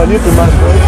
Palito marcou